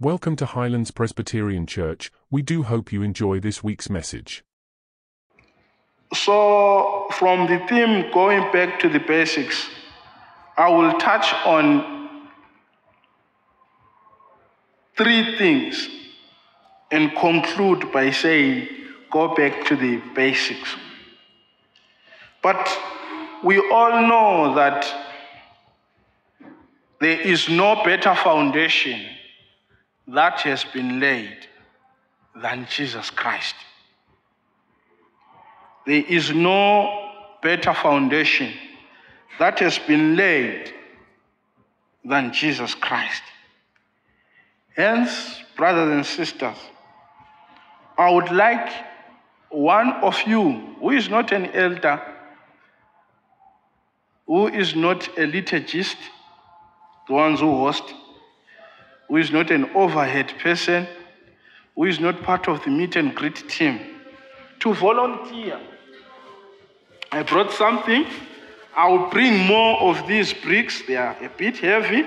Welcome to Highlands Presbyterian Church. We do hope you enjoy this week's message. So, from the theme going back to the basics, I will touch on three things and conclude by saying, go back to the basics. But we all know that there is no better foundation that has been laid than Jesus Christ. There is no better foundation that has been laid than Jesus Christ. Hence, brothers and sisters, I would like one of you who is not an elder, who is not a liturgist, the ones who host, who is not an overhead person, who is not part of the meet and greet team, to volunteer. I brought something. I will bring more of these bricks. They are a bit heavy.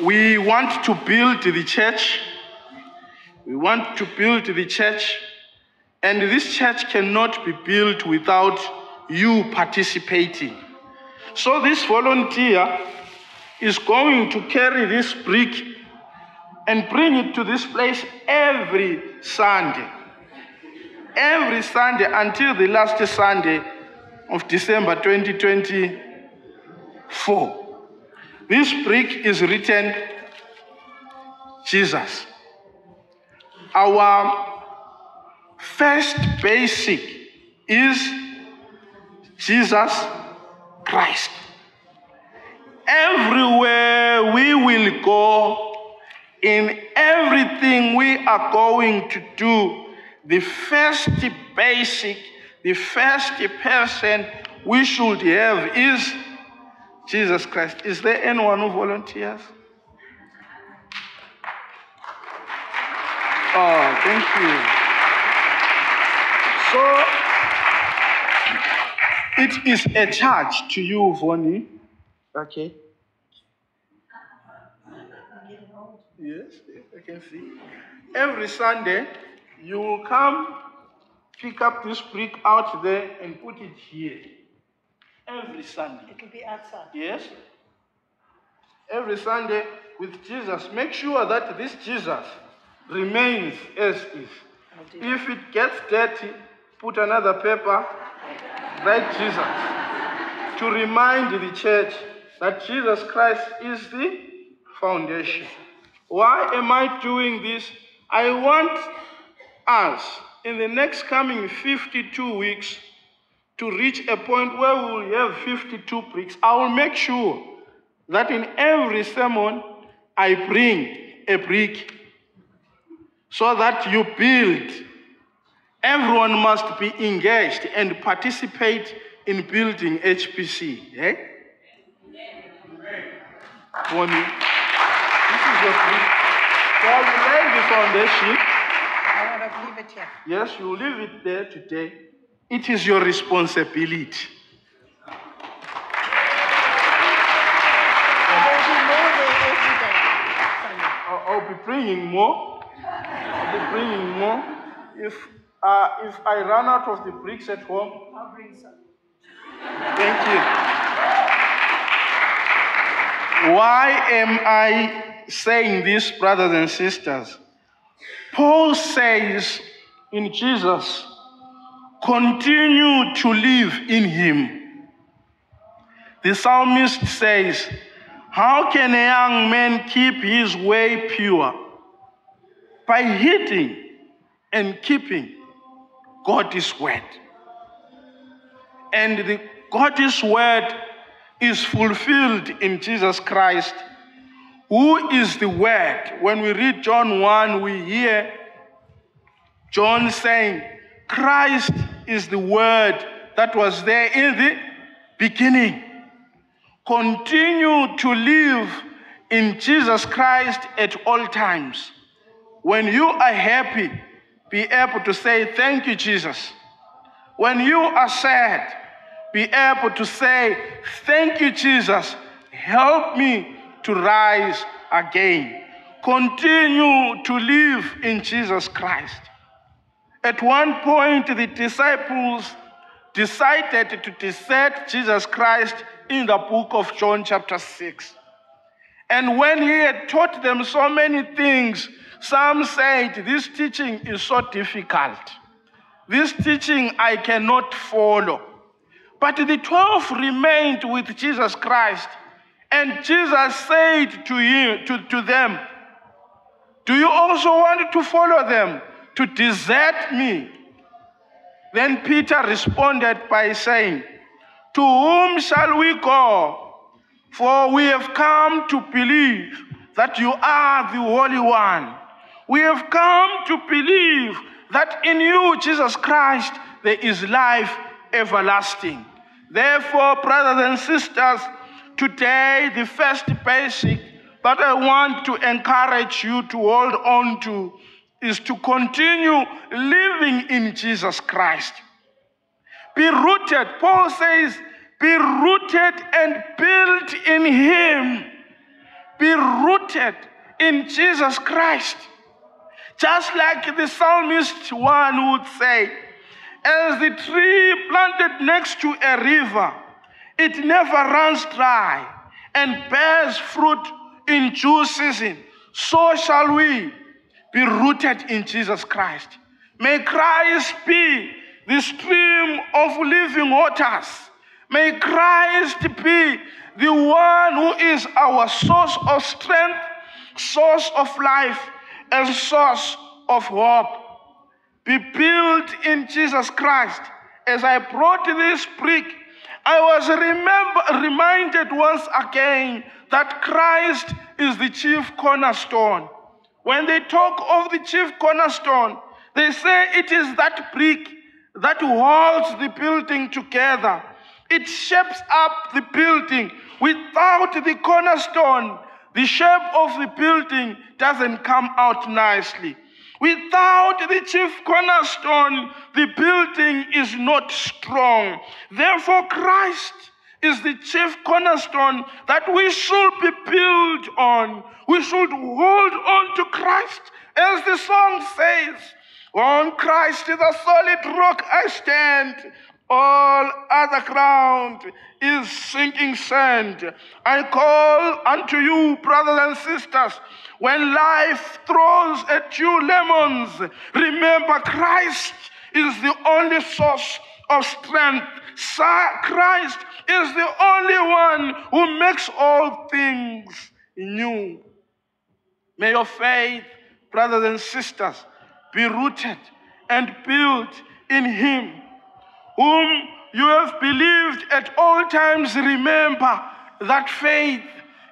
We want to build the church. We want to build the church. And this church cannot be built without you participating. So, this volunteer is going to carry this brick and bring it to this place every Sunday. Every Sunday until the last Sunday of December 2024. This brick is written Jesus. Our first basic is Jesus Christ. Everywhere we will go, in everything we are going to do, the first basic, the first person we should have is Jesus Christ. Is there anyone who volunteers? Oh, thank you. So, it is a charge to you, Vonnie. Okay. Yes, I can see. Every Sunday, you will come, pick up this brick out there, and put it here. Every Sunday. It will be outside. Yes? Every Sunday with Jesus. Make sure that this Jesus remains as is. If it gets dirty, put another paper, write Jesus. To remind the church that Jesus Christ is the foundation. Why am I doing this? I want us in the next coming 52 weeks to reach a point where we will have 52 bricks. I will make sure that in every sermon I bring a brick so that you build. Everyone must be engaged and participate in building HPC. Eh? Bonnie, So you the foundation. I want to leave it here. Yes, you leave it there today. It is your responsibility. There will be more there every day. I'll, I'll be bringing more. I'll be bringing more. If uh, if I run out of the bricks at home, I'll bring some. thank you. Why am I saying this, brothers and sisters? Paul says in Jesus, continue to live in him. The psalmist says, How can a young man keep his way pure? By heeding and keeping God's word. And the God's word is fulfilled in Jesus Christ, who is the word. When we read John 1, we hear John saying, Christ is the word that was there in the beginning. Continue to live in Jesus Christ at all times. When you are happy, be able to say, Thank you, Jesus. When you are sad, be able to say, Thank you, Jesus. Help me to rise again. continue to live in Jesus Christ. At one point, the disciples decided to desert Jesus Christ in the book of John, chapter 6. And when he had taught them so many things, some said, This teaching is so difficult. This teaching I cannot follow. But the 12 remained with Jesus Christ. And Jesus said to, him, to, to them, Do you also want to follow them, to desert me? Then Peter responded by saying, To whom shall we go? For we have come to believe that you are the Holy One. We have come to believe that in you, Jesus Christ, there is life everlasting. Therefore, brothers and sisters, today the first basic that I want to encourage you to hold on to is to continue living in Jesus Christ. Be rooted, Paul says, be rooted and built in Him. Be rooted in Jesus Christ. Just like the psalmist one would say, as the tree planted next to a river, it never runs dry and bears fruit in due season. So shall we be rooted in Jesus Christ. May Christ be the stream of living waters. May Christ be the one who is our source of strength, source of life, and source of hope. Be built in Jesus Christ. As I brought this brick, I was remember, reminded once again that Christ is the chief cornerstone. When they talk of the chief cornerstone, they say it is that brick that holds the building together. It shapes up the building. Without the cornerstone, the shape of the building doesn't come out nicely. Without the chief cornerstone, the building is not strong. Therefore, Christ is the chief cornerstone that we should be built on. We should hold on to Christ, as the song says. On Christ, the solid rock I stand. All other ground is sinking sand. I call unto you, brothers and sisters, when life throws at you lemons, remember Christ is the only source of strength. Christ is the only one who makes all things new. May your faith, brothers and sisters, be rooted and built in Him, whom you have believed at all times. Remember that faith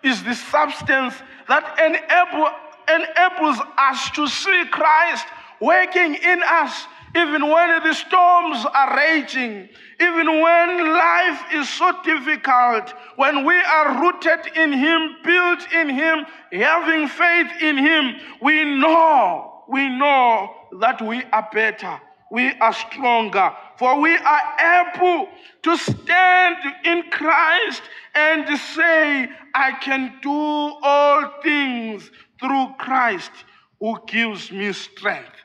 is the substance that enable, enables us to see Christ working in us even when the storms are raging, even when life is so difficult, when we are rooted in Him, built in Him, having faith in Him, we know, we know that we are better, we are stronger, for we are able to stand in Christ and say, I can do all things through Christ who gives me strength.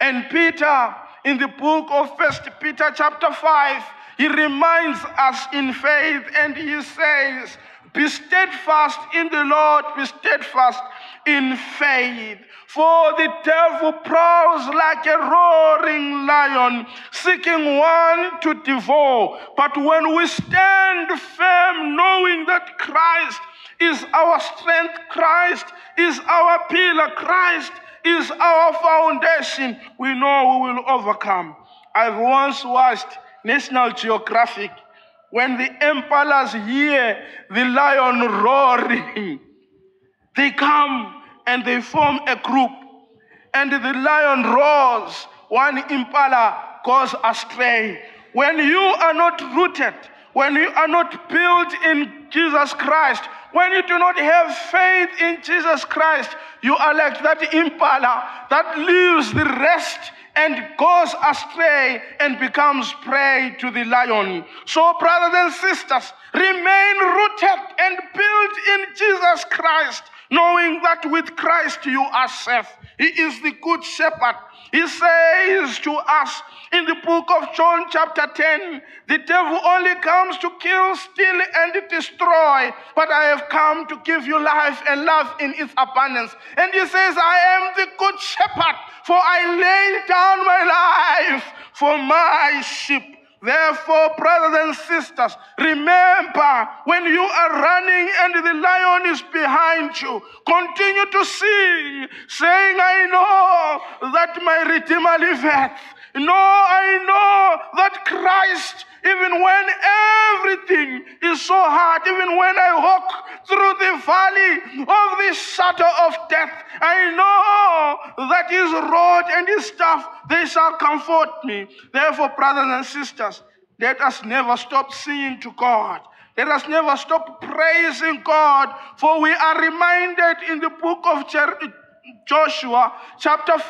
And Peter, in the book of First Peter chapter 5, he reminds us in faith and he says, Be steadfast in the Lord, be steadfast in faith. For the devil prowls like a roaring lion, seeking one to devour. But when we stand firm, knowing that Christ is our strength, Christ is our pillar, Christ is our foundation, we know we will overcome. I've once watched National Geographic when the impalas hear the lion roaring. They come and they form a group, and the lion roars. One impala goes astray. When you are not rooted, when you are not built in Jesus Christ, when you do not have faith in Jesus Christ, you are like that impala that leaves the rest and goes astray and becomes prey to the lion. So, brothers and sisters, remain rooted and built in Jesus Christ, knowing that with Christ you are safe. He is the good shepherd. He says to us in the book of John, chapter 10, the devil only comes to kill, steal, and destroy, but I have come to give you life and love in its abundance. And he says, I am the good shepherd, for I lay down my life for my sheep. Therefore, brothers and sisters, remember when you are running and the lion is behind you, continue to sing, saying, I know that my Redeemer liveth. No, I know that Christ, even when everything is so hard, even when I walk through the valley of the shadow of death, I know that his rod and his staff, they shall comfort me. Therefore, brothers and sisters, let us never stop singing to God. Let us never stop praising God, for we are reminded in the book of Jer- Joshua, chapter 5,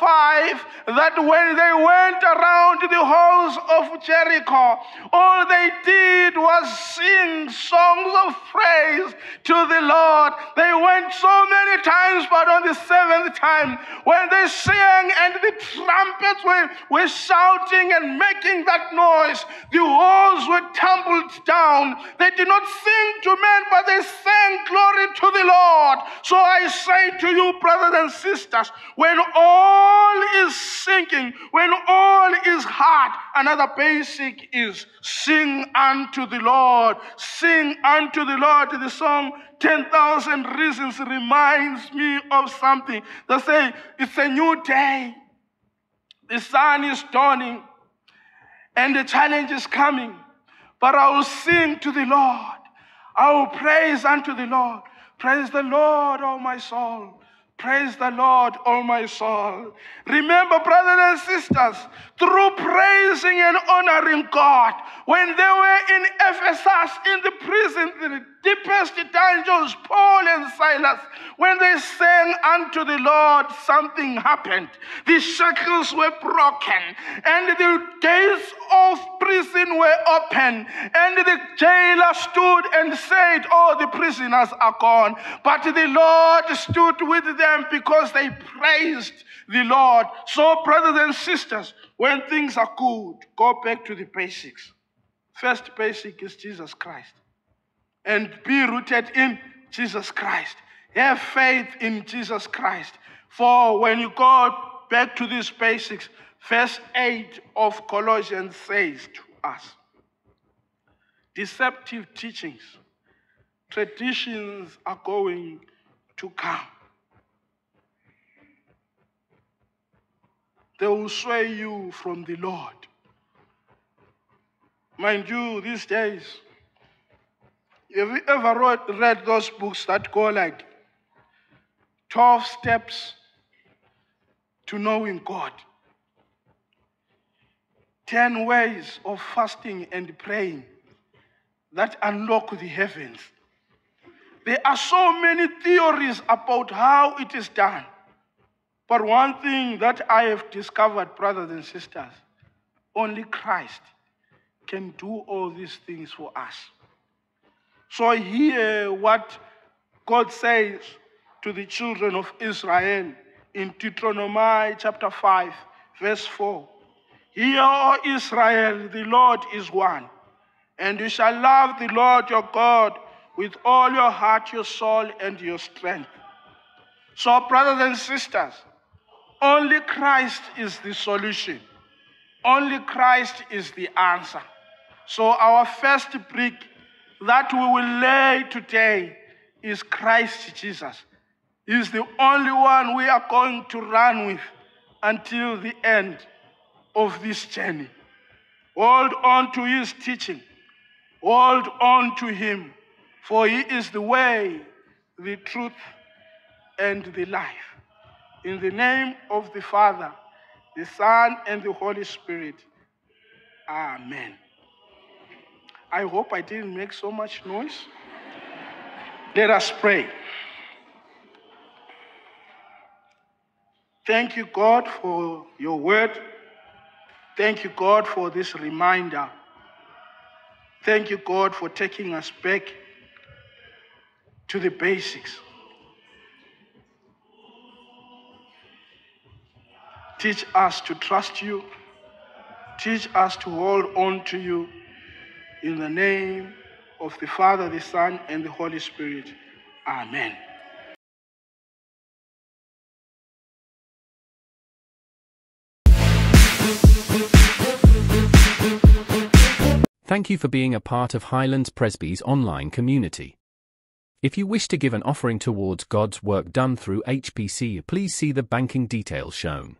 that when they went around the halls of Jericho, all they did was sing songs of praise to the Lord. They went so many times, but on the seventh time, when they sang and the trumpets were, were shouting and making that noise, the walls were tumbled down. They did not sing to men, but they sang glory to the Lord. So I say to you, brothers and sisters, when all is sinking, when all is hard, another basic is sing unto the Lord. Sing unto the Lord. The song 10,000 Reasons reminds me of something. They say, It's a new day. The sun is dawning and the challenge is coming. But I will sing to the Lord. I will praise unto the Lord. Praise the Lord, O my soul. Praise the Lord, O my soul. Remember, brothers and sisters, through praising and honoring God, when they were in Ephesus, in the prison, the deepest dungeons, Paul and Silas, when they sang unto the Lord, something happened. The shackles were broken, and the gates of prison were open, and the jailer stood and said, Oh, the prisoners are gone. But the Lord stood with them because they praised the Lord. So, brothers and sisters, when things are good, go back to the basics. First basic is Jesus Christ and be rooted in Jesus Christ. Have faith in Jesus Christ. For when you go back to these basics, verse 8 of Colossians says to us deceptive teachings, traditions are going to come. They will sway you from the Lord. Mind you, these days, have you ever wrote, read those books that go like 12 steps to knowing God? 10 ways of fasting and praying that unlock the heavens. There are so many theories about how it is done. But one thing that I have discovered, brothers and sisters, only Christ can do all these things for us. So hear what God says to the children of Israel in Deuteronomy chapter 5, verse 4. Hear, O Israel, the Lord is one, and you shall love the Lord your God with all your heart, your soul, and your strength. So, brothers and sisters, only Christ is the solution. Only Christ is the answer. So, our first brick that we will lay today is Christ Jesus. He's the only one we are going to run with until the end of this journey. Hold on to his teaching. Hold on to him, for he is the way, the truth, and the life. In the name of the Father, the Son, and the Holy Spirit. Amen. I hope I didn't make so much noise. Let us pray. Thank you, God, for your word. Thank you, God, for this reminder. Thank you, God, for taking us back to the basics. Teach us to trust you. Teach us to hold on to you in the name of the Father, the Son, and the Holy Spirit. Amen. Thank you for being a part of Highlands Presby's online community. If you wish to give an offering towards God's work done through HPC, please see the banking details shown.